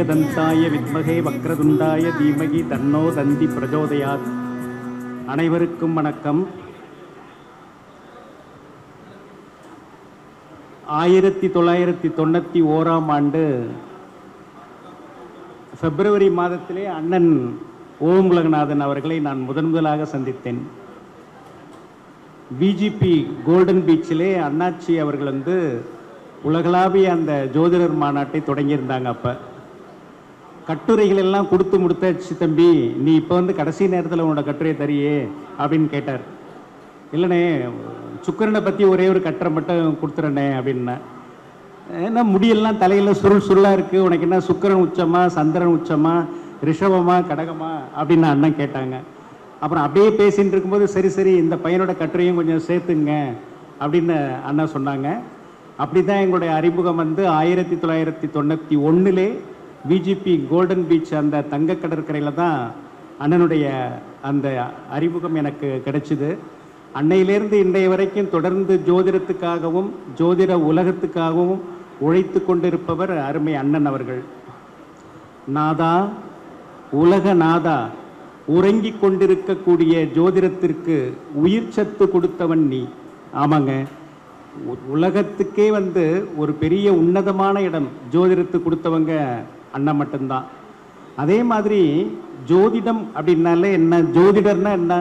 ஓம் ஏகதந்தாய வித்மகே வக்ரதுண்டாய தீமகி தன்னோ தந்தி பிரஜோதயாத். அனைவருக்கும் வணக்கம். ஆயிரத்தி தொள்ளாயிரத்தி தொண்ணூற்றி ஓராம் ஆண்டு பிப்ரவரி மாதத்திலே அண்ணன் ஓம் உலகநாதன் அவர்களை நான் முதன் முதலாக சந்தித்தேன். பிஜிபி கோல்டன் பீச்சிலே அண்ணாச்சி அவர்கள் வந்து உலகளாவிய அந்த ஜோதிடர் மாநாட்டை தொடங்கியிருந்தாங்க அப்போ. கட்டுரைகள் எல்லாம் கொடுத்து முடித்தாச்சு தம்பி. நீ இப்போ வந்து கடைசி நேரத்தில் உன்னோட கட்டுரையை தரியே அப்படின்னு கேட்டார். இல்லைண்ணே சுக்கரனை பற்றி ஒரே ஒரு கட்டுரை மட்டும் கொடுத்துறேண்ணே அப்படின்னேன் ஏன்னா முடியெல்லாம் தலையில் சுருள் சுருளாக இருக்குது உனக்கு என்ன சுக்கரன் உச்சமா சந்திரன் உச்சமா ரிஷபமா கடகமா அப்படின்னு அண்ணன் கேட்டாங்க. அப்புறம் அப்படியே பேசிட்டு இருக்கும்போது சரி சரி இந்த பையனோட கட்டுரையும் கொஞ்சம் சேர்த்துங்க அப்படின்னு அண்ணன் சொன்னாங்க. அப்படி தான் எங்களுடைய அறிமுகம் வந்து ஆயிரத்தி தொள்ளாயிரத்தி தொண்ணூற்றி ஒன்றுலே பிஜிபி கோல்டன் பீச் அந்த தங்க கடற்கரையில் தான் அண்ணனுடைய அந்த அறிமுகம் எனக்கு கிடைச்சிது. அன்னையிலேருந்து இன்றைய வரைக்கும் தொடர்ந்து ஜோதிடத்துக்காகவும் ஜோதிட உலகத்துக்காகவும் உழைத்து கொண்டிருப்பவர் அருமை அண்ணன் அவர்கள். நாதா உலக நாதா உறங்கிக் கொண்டிருக்கக்கூடிய ஜோதிடத்திற்கு உயிர் சத்து கொடுத்தவன் நீ. ஆமாங்க. உ- உலகத்துக்கே வந்து ஒரு பெரிய உன்னதமான இடம் ஜோதிடத்துக்கு கொடுத்தவங்க அண்ணன் மட்டும்தான். அதே மாதிரி ஜோதிடம் அப்படின்னாலே என்ன? ஜோதிடர்னா என்ன?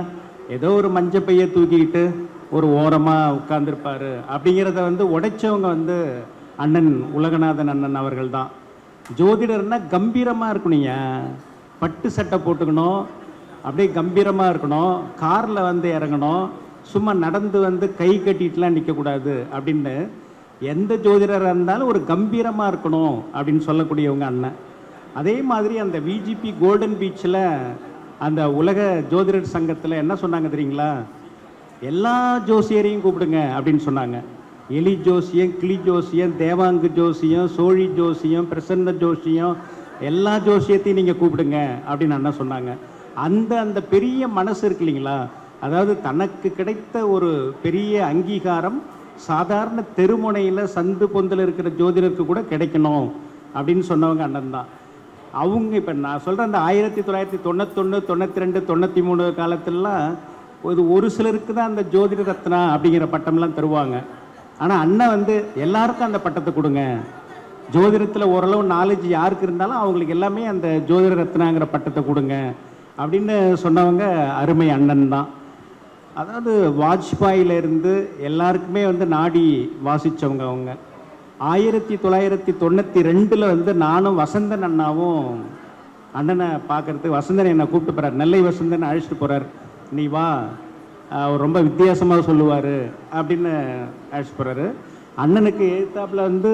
ஏதோ ஒரு மஞ்சள் பைய தூக்கிக்கிட்டு ஒரு ஓரமாக உட்காந்துருப்பார் அப்படிங்கிறத வந்து உடைச்சவங்க வந்து அண்ணன் உலகநாதன் அண்ணன் அவர்கள் தான் ஜோதிடர்னா கம்பீரமாக இருக்கணுங்க பட்டு சட்டை போட்டுக்கணும். அப்படியே கம்பீரமாக இருக்கணும். காரில் வந்து இறங்கணும். சும்மா நடந்து வந்து கை கட்டிட்டுலாம் நிற்கக்கூடாது அப்படின்னு எந்த ஜோதிடராக இருந்தாலும் ஒரு கம்பீரமாக இருக்கணும் அப்படின்னு சொல்லக்கூடியவங்க அண்ணன். அதே மாதிரி அந்த விஜிபி கோல்டன் பீச்சில் அந்த உலக ஜோதிடர் சங்கத்தில் என்ன சொன்னாங்க தெரியுங்களா? எல்லா ஜோசியரையும் கூப்பிடுங்க அப்படின்னு சொன்னாங்க. எலி ஜோசியம் கிளி ஜோசியம் தேவாங்கு ஜோசியம் சோழி ஜோசியம் பிரசன்ன ஜோசியம் எல்லா ஜோசியத்தையும் நீங்கள் கூப்பிடுங்க அப்படின்னு அண்ணன் சொன்னாங்க. அந்த அந்த பெரிய மனசு இருக்கு இல்லைங்களா? அதாவது தனக்கு கிடைத்த ஒரு பெரிய அங்கீகாரம் சாதாரண தெருமுனையில் சந்து பொந்தில் இருக்கிற ஜோதிடருக்கு கூட கிடைக்கணும் அப்படின்னு சொன்னவங்க அண்ணன் தான். அவங்க இப்போ நான் சொல்கிற அந்த ஆயிரத்தி தொள்ளாயிரத்தி தொண்ணூத்தொன்று தொண்ணூற்றி ரெண்டு தொண்ணூற்றி மூணு காலத்திலலாம் ஒரு ஒரு சிலருக்கு தான் அந்த ஜோதிட ரத்னா அப்படிங்கிற பட்டம்லாம் தருவாங்க. ஆனால் அண்ணன் வந்து எல்லாருக்கும் அந்த பட்டத்தை கொடுங்க. ஜோதிடத்தில் ஓரளவு நாலேஜ் யாருக்கு இருந்தாலும் அவங்களுக்கு எல்லாமே அந்த ஜோதிட ரத்னாங்கிற பட்டத்தை கொடுங்க அப்படின்னு சொன்னவங்க அருமை அண்ணன் தான். அதாவது வாஜ்பாயிலிருந்து எல்லாருக்குமே வந்து நாடி வாசித்தவங்க அவங்க. ஆயிரத்தி தொள்ளாயிரத்தி தொண்ணூற்றி ரெண்டில் வந்து நானும் வசந்தன் அண்ணாவும் அண்ணனை பார்க்கறதுக்கு வசந்தன் என்னை கூப்பிட்டு போகிறார் நெல்லை வசந்தன் அழைச்சிட்டு போகிறார் நீ வா அவர் ரொம்ப வித்தியாசமாக சொல்லுவார் அப்படின்னு அழைச்சிட்டு போகிறாரு அண்ணனுக்கு எழுத்தாப்பில் வந்து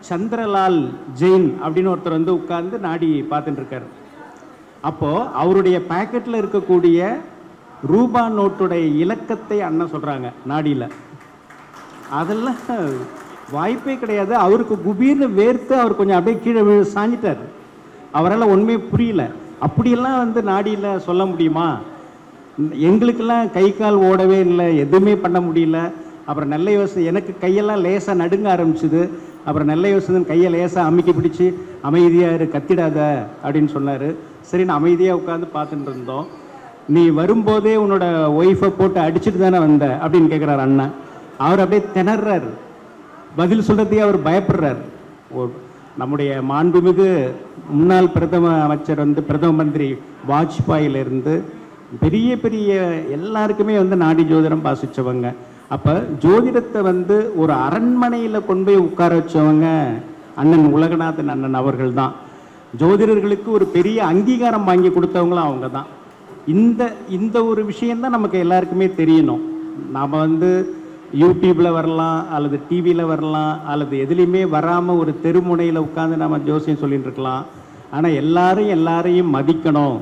சந்திரலால் ஜெயின் அப்படின்னு ஒருத்தர் வந்து உட்கார்ந்து நாடி பார்த்துட்டுருக்கார் அப்போது அவருடைய பேக்கெட்டில் இருக்கக்கூடிய ரூபா நோட்டுடைய இலக்கத்தை அண்ணன் சொல்கிறாங்க நாடியில். அதெல்லாம் வாய்ப்பே கிடையாது. அவருக்கு குபீர்னு வேர்த்து அவர் கொஞ்சம் அப்படியே கீழே விழு சாஞ்சிட்டார். அவரால் ஒன்றுமே புரியல. அப்படியெல்லாம் வந்து நாடியில் சொல்ல முடியுமா? எங்களுக்கெல்லாம் கை கால் ஓடவே இல்லை எதுவுமே பண்ண முடியல. அப்புறம் நல்ல யோசனை எனக்கு கையெல்லாம் லேசாக நடுங்க ஆரம்பிச்சுது. அப்புறம் நல்ல யோசனை கையை லேசாக அமைக்க பிடிச்சி அமைதியாக இரு கத்திடாத அப்படின்னு சொன்னார். சரின்னு அமைதியாக உட்காந்து பார்த்துட்டு இருந்தோம். நீ வரும்போதே உன்னோட ஒய்ஃபை போட்டு அடிச்சுட்டு தானே வந்த அப்படின்னு கேட்குறாரு அண்ணன் அவர் அப்படியே திணறார். பதில் சொல்றதுக்கே அவர் பயப்படுறார். ஓ- நம்முடைய மாண்புமிகு முன்னாள் பிரதம அமைச்சர் வந்து பிரதம மந்திரி வாஜ்பாயிலிருந்து பெரிய பெரிய எல்லாருக்குமே வந்து நாடி ஜோதிடம் வாசிச்சவங்க. அப்போ ஜோதிடத்தை வந்து ஒரு அரண்மனையில் கொண்டு போய் உட்கார வச்சவங்க அண்ணன் உலகநாதன் அண்ணன் அவர்கள் தான் ஜோதிடர்களுக்கு ஒரு பெரிய அங்கீகாரம் வாங்கி கொடுத்தவங்களும் அவங்க தான் இந்த இந்த ஒரு விஷயந்தான் நமக்கு எல்லாருக்குமே தெரியணும். நாம் வந்து யூடியூப்பில் வரலாம் அல்லது டிவியில் வரலாம் அல்லது எதுலேயுமே வராமல் ஒரு தெருமுனையில் உட்காந்து நம்ம ஜோசியம் சொல்லிகிட்டு இருக்கலாம். ஆனால் எல்லாரும் எல்லாரையும் மதிக்கணும்.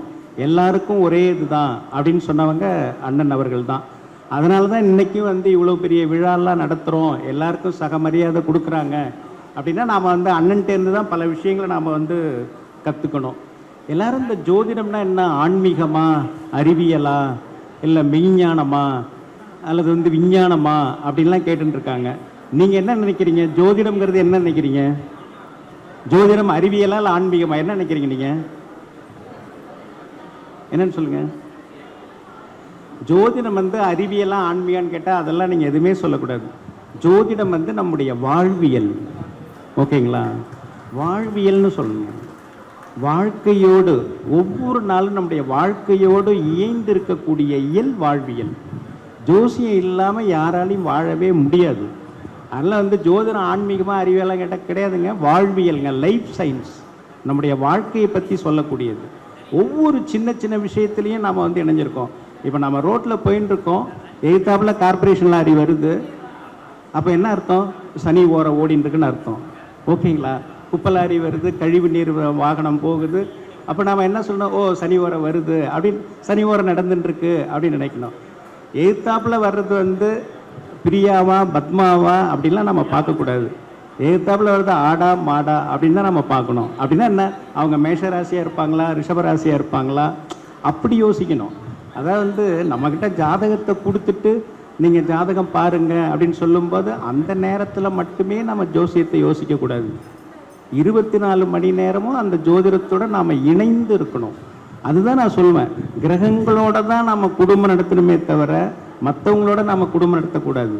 எல்லாருக்கும் ஒரே இதுதான் அப்படின்னு சொன்னவங்க அண்ணன் அவர்கள் தான் அதனால தான் இன்றைக்கும் வந்து இவ்வளோ பெரிய விழாலாம் நடத்துகிறோம் எல்லாருக்கும் சக மரியாதை கொடுக்குறாங்க. அப்படின்னா நாம் வந்து அண்ணன்ட்டேருந்து தான் பல விஷயங்களை நாம் வந்து கற்றுக்கணும் எல்லாரும் இந்த ஜோதிடம்னா என்ன? ஆன்மீகமா? அறிவியலா? இல்லை மெய்ஞானமா? அல்லது வந்து விஞ்ஞானமா? அப்படின்லாம் கேட்டுருக்காங்க நீங்கள் என்ன நினைக்கிறீங்க? ஜோதிடம்ங்கிறது என்ன நினைக்கிறீங்க? ஜோதிடம் அறிவியலா இல்லை ஆன்மீகமா? என்ன நினைக்கிறீங்க நீங்கள் என்னன்னு சொல்லுங்க. ஜோதிடம் வந்து அறிவியலா ஆன்மீகம்னு கேட்டால் அதெல்லாம் நீங்கள் எதுவுமே சொல்லக்கூடாது. ஜோதிடம் வந்து நம்முடைய வாழ்வியல். ஓகேங்களா? வாழ்வியல்னு சொல்லணும். வாழ்க்கையோடு ஒவ்வொரு நாளும் நம்முடைய வாழ்க்கையோடு இயைந்திருக்கக்கூடிய இயல் வாழ்வியல். ஜோசியம் இல்லாமல் யாராலையும் வாழவே முடியாது. அதனால் வந்து ஜோதிடம் ஆன்மீகமாக அறிவியலாம் கேட்டால் கிடையாதுங்க. வாழ்வியல்ங்க லைஃப் சயின்ஸ் நம்முடைய வாழ்க்கையை பற்றி சொல்லக்கூடியது. ஒவ்வொரு சின்ன சின்ன விஷயத்துலையும் நாம் வந்து இணைஞ்சிருக்கோம். இப்போ நம்ம ரோட்டில் போயின்னு இருக்கோம் எதிர்த்தாப்புல கார்பரேஷன் லாரி வருது. அப்போ என்ன அர்த்தம்? சனி ஓர ஓடின்னு இருக்குன்னு அர்த்தம். ஓகேங்களா? குப்பலாரி வருது கழிவு நீர் வாகனம் போகுது. அப்போ நாம் என்ன சொல்லணும்? ஓ சனி ஓரம் வருது அப்படின்னு சனி ஓரம் நடந்துட்டுருக்கு அப்படின்னு நினைக்கணும். எழுத்தாப்பில் வர்றது வந்து பிரியாவா பத்மாவா அப்படிலாம் நம்ம பார்க்கக்கூடாது. எழுத்தாப்பில் வர்றது ஆடா மாடா அப்படின்னு தான் நம்ம பார்க்கணும். அப்படின்னா என்ன? அவங்க மேஷ ராசியாக இருப்பாங்களா ரிஷபராசியாக இருப்பாங்களா? அப்படி யோசிக்கணும். அதாவது வந்து நம்மக்கிட்ட ஜாதகத்தை கொடுத்துட்டு நீங்கள் ஜாதகம் பாருங்க அப்படின்னு சொல்லும்போது அந்த நேரத்தில் மட்டுமே நம்ம ஜோசியத்தை யோசிக்கக்கூடாது. இருபத்தி நாலு மணி நேரமும் அந்த ஜோதிடத்தோட நாம் இணைந்து இருக்கணும். அதுதான் நான் சொல்லுவேன் கிரகங்களோட தான் நம்ம குடும்பம் நடத்தணுமே தவிர மற்றவங்களோட நம்ம குடும்பம் நடத்தக்கூடாது.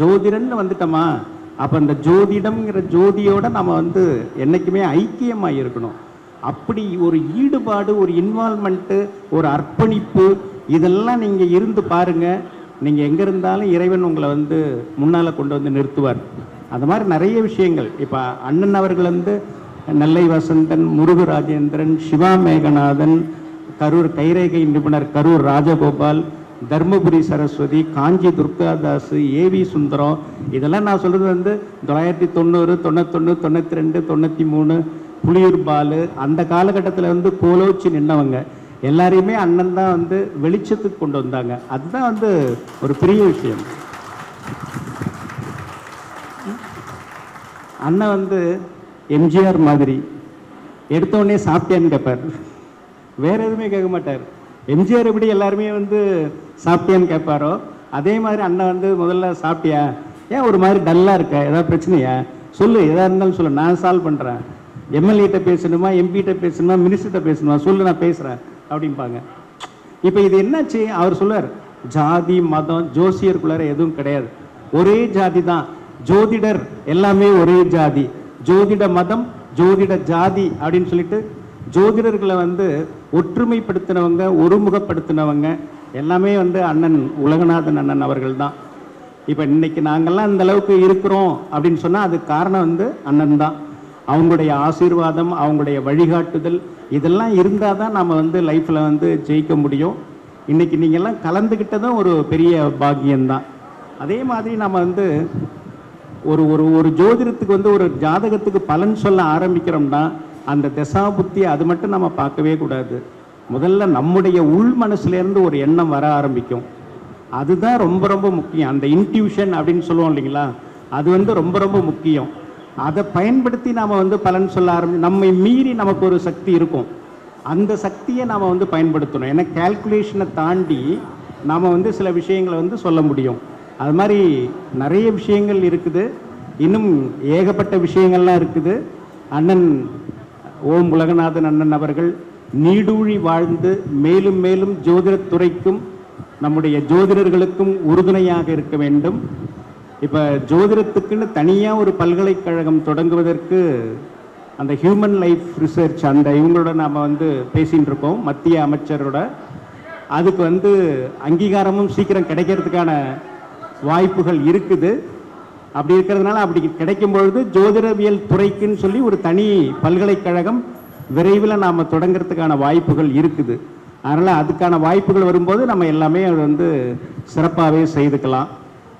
ஜோதிடன்னு வந்துட்டோமா? அப்போ அந்த ஜோதிடம்ங்கிற ஜோதியோட நம்ம வந்து என்றைக்குமே ஐக்கியமாக இருக்கணும். அப்படி ஒரு ஈடுபாடு ஒரு இன்வால்மெண்ட்டு ஒரு அர்ப்பணிப்பு இதெல்லாம் நீங்கள் இருந்து பாருங்க. நீங்கள் எங்கே இருந்தாலும் இறைவன் உங்களை வந்து முன்னால் கொண்டு வந்து நிறுத்துவார். அந்த மாதிரி நிறைய விஷயங்கள். இப்போ அண்ணன் அவர்கள் வந்து நெல்லை வசந்தன் முருகு ராஜேந்திரன் சிவா மேகநாதன் கரூர் கைரேகை நிபுணர் கரூர் ராஜகோபால் தர்மபுரி சரஸ்வதி காஞ்சி துர்காதாஸ் ஏவி சுந்தரம். இதெல்லாம் நான் சொல்கிறது வந்து தொள்ளாயிரத்தி தொண்ணூறு தொண்ணூத்தொன்று தொண்ணூற்றி ரெண்டு தொண்ணூற்றி மூணு புளியூர் பாலு அந்த காலகட்டத்தில் வந்து கோலோச்சி நின்னவங்க. எல்லாரையுமே அண்ணன் தான் வந்து வெளிச்சத்துக்கு கொண்டு வந்தாங்க. அதுதான் வந்து ஒரு பெரிய விஷயம். அண்ணன் வந்து எம்ஜிஆர் மாதிரி. எடுத்தோடனே சாப்பிட்டேன்னு கேட்பார் வேற எதுவுமே கேட்க மாட்டார். எம்ஜிஆர் எப்படி எல்லாருமே வந்து சாப்பிட்டியான்னு கேட்பாரோ அதே மாதிரி அண்ணன் வந்து முதல்ல சாப்பிட்டியா? ஏன் ஒரு மாதிரி டல்லாக இருக்க? ஏதாவது பிரச்சனையா? சொல்லு எதா இருந்தாலும் சொல்லு நான் சால்வ் பண்ணுறேன் எம்எல்ஏட்ட பேசணுமா எம்பிகிட்ட பேசணுமா மினிஸ்டர்கிட்ட பேசணுமா சொல்லு நான் பேசுகிறேன் அப்படிம்பாங்க. இப்போ இது என்னாச்சு? அவர் சொல்லுவார் ஜாதி மதம் ஜோசியருக்குள்ளார எதுவும் கிடையாது. ஒரே ஜாதி தான். ஜோதிடர் எல்லாமே ஒரே ஜாதி. ஜோதிட மதம் ஜோதிட ஜாதி அப்படின்னு சொல்லிட்டு ஜோதிடர்களை வந்து ஒற்றுமைப்படுத்தினவங்க ஒருமுகப்படுத்தினவங்க எல்லாமே வந்து அண்ணன் உலகநாதன் அண்ணன் அவர்கள் தான். இப்போ இன்னைக்கு நாங்கள்லாம் இந்த அளவுக்கு இருக்கிறோம் அப்படின்னு சொன்னால் அதுக்கு காரணம் வந்து அண்ணன் தான். அவங்களுடைய ஆசீர்வாதம் அவங்களுடைய வழிகாட்டுதல் இதெல்லாம் இருந்தால் தான் நம்ம வந்து லைஃப்பில் வந்து ஜெயிக்க முடியும். இன்னைக்கு நீங்கள்லாம் கலந்துக்கிட்டதும் ஒரு பெரிய பாக்கியம்தான். அதே மாதிரி நம்ம வந்து ஒரு ஒரு ஒரு ஜோதிடத்துக்கு வந்து ஒரு ஜாதகத்துக்கு பலன் சொல்ல ஆரம்பிக்கிறோம்னா அந்த தசா புத்தி அது மட்டும் நம்ம பார்க்கவே கூடாது. முதல்ல நம்முடைய உள் மனசுலேருந்து ஒரு எண்ணம் வர ஆரம்பிக்கும். அதுதான் ரொம்ப ரொம்ப முக்கியம். அந்த இன்ட்யூஷன் அப்படின்னு சொல்லுவோம் இல்லைங்களா? அது வந்து ரொம்ப ரொம்ப முக்கியம். அதை பயன்படுத்தி நாம் வந்து பலன் சொல்ல ஆரம்பி நம்மை மீறி நமக்கு ஒரு சக்தி இருக்கும். அந்த சக்தியை நாம் வந்து பயன்படுத்தணும். ஏன்னா கால்குலேஷனை தாண்டி நாம் வந்து சில விஷயங்களை வந்து சொல்ல முடியும். அது மாதிரி நிறைய விஷயங்கள் இருக்குது. இன்னும் ஏகப்பட்ட விஷயங்கள்லாம் இருக்குது. அண்ணன் ஓம் உலகநாதன் அண்ணன் அவர்கள் நீடூழி வாழ்ந்து மேலும் மேலும் ஜோதிடத்துறைக்கும் நம்முடைய ஜோதிடர்களுக்கும் உறுதுணையாக இருக்க வேண்டும். இப்போ ஜோதிடத்துக்குன்னு தனியாக ஒரு பல்கலைக்கழகம் தொடங்குவதற்கு அந்த ஹியூமன் லைஃப் ரிசர்ச் அந்த இவங்களோட நாம் வந்து பேசிகிட்டு இருக்கோம் மத்திய அமைச்சரோட. அதுக்கு வந்து அங்கீகாரமும் சீக்கிரம் கிடைக்கிறதுக்கான வாய்ப்புகள் இருக்குது. அப்படி இருக்கிறதுனால அப்படி கிடைக்கும் பொழுது ஜோதிடவியல் துறைக்குன்னு சொல்லி ஒரு தனி பல்கலைக்கழகம் விரைவில் நாம் தொடங்குறதுக்கான வாய்ப்புகள் இருக்குது. அதனால் அதுக்கான வாய்ப்புகள் வரும்போது நம்ம எல்லாமே அது வந்து சிறப்பாகவே செய்துக்கலாம்.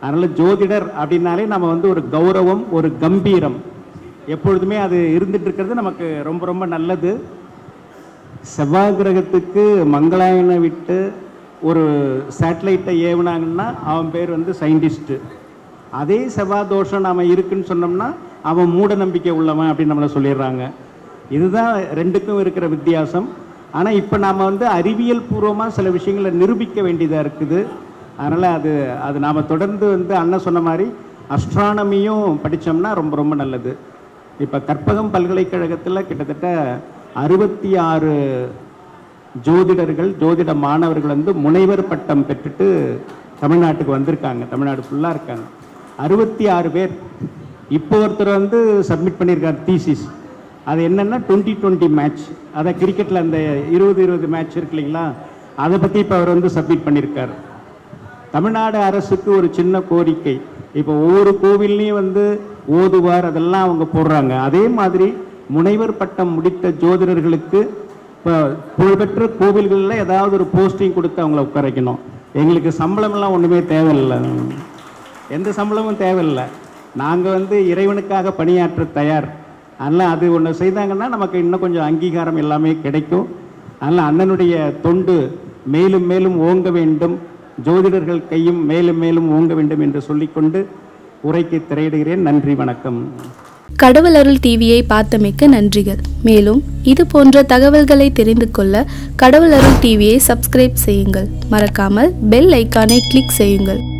அதனால் ஜோதிடர் அப்படின்னாலே நம்ம வந்து ஒரு கௌரவம் ஒரு கம்பீரம். எப்பொழுதுமே அது இருந்துட்டு இருக்கிறது நமக்கு ரொம்ப ரொம்ப நல்லது. செவ்வாய் கிரகத்துக்கு மங்களாயனை விட்டு ஒரு சேட்டலைட்டை ஏவுனாங்கன்னா அவன் பேர் வந்து சயின்டிஸ்ட்டு அதே செவ்வாய் தோஷம் நாம இருக்குன்னு சொன்னோம்னா அவன் மூட நம்பிக்கை உள்ளவன் அப்படின்னு நம்மளை சொல்லிடுறாங்க. இதுதான் ரெண்டுக்கும் இருக்கிற வித்தியாசம். ஆனால் இப்போ நாம் வந்து அறிவியல் பூர்வமாக சில விஷயங்களை நிரூபிக்க வேண்டியதாக இருக்குது. அதனால் அது அது நாம் தொடர்ந்து வந்து அண்ணன் சொன்ன மாதிரி அஸ்ட்ரானமியும் படித்தோம்னா ரொம்ப ரொம்ப நல்லது. இப்போ கற்பகம் பல்கலைக்கழகத்தில் கிட்டத்தட்ட அறுபத்தி ஆறு ஜோதிடர்கள் ஜோதிட மாணவர்கள் வந்து முனைவர் பட்டம் பெற்றுட்டு தமிழ்நாட்டுக்கு வந்திருக்காங்க. தமிழ்நாடு ஃபுல்லாக இருக்காங்க. அறுபத்தி ஆறு பேர். இப்போ ஒருத்தர் வந்து சப்மிட் பண்ணியிருக்கார் தீசிஸ் அது என்னென்னா டுவெண்ட்டி டுவெண்ட்டி மேட்ச் அதை கிரிக்கெட்டில் அந்த இருபது இருபது மேட்ச் இருக்கு இல்லைங்களா? அதை பற்றி இப்போ அவர் வந்து சப்மிட் பண்ணியிருக்கார். தமிழ்நாடு அரசுக்கு ஒரு சின்ன கோரிக்கை. இப்போ ஒவ்வொரு கோவில்லையும் வந்து ஓதுவார் அதெல்லாம் அவங்க போடுறாங்க. அதே மாதிரி முனைவர் பட்டம் முடித்த ஜோதிடர்களுக்கு இப்போ புகழ்பெற்ற கோவில்களில் ஏதாவது ஒரு போஸ்டிங் கொடுத்து அவங்கள உட்கார வைக்கணும் எங்களுக்கு சம்பளமெல்லாம் ஒன்றுமே தேவையில்லை. எந்த சம்பளமும் தேவையில்லை. நாங்கள் வந்து இறைவனுக்காக பணியாற்ற தயார். அதனால் அது ஒன்று செய்தாங்கன்னா நமக்கு இன்னும் கொஞ்சம் அங்கீகாரம் எல்லாமே கிடைக்கும். அதனால் அண்ணனுடைய தொண்டு மேலும் மேலும் ஓங்க வேண்டும். ஜோதிடர்கள் கையும் மேலும் மேலும் ஓங்க வேண்டும் என்று சொல்லிக்கொண்டு உரைக்கு திரையிடுகிறேன். நன்றி வணக்கம். கடவுள் அருள் டிவியை பார்த்தமைக்கு நன்றிகள். மேலும் இது போன்ற தகவல்களை தெரிந்து கொள்ள கடவுள் அருள் டிவியை சப்ஸ்கிரைப் செய்யுங்கள். மறக்காமல் பெல் ஐக்கானை கிளிக் செய்யுங்கள்.